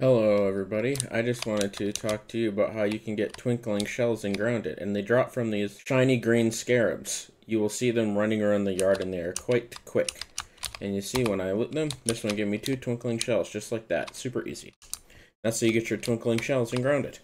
Hello everybody, I just wanted to talk to you about how you can get twinkling shells and Grounded, and they drop from these shiny green scarabs. You will see them running around the yard and they are quite quick. And you see when I lit them, this one gave me two twinkling shells, just like that, super easy. That's how you get your twinkling shells and Grounded.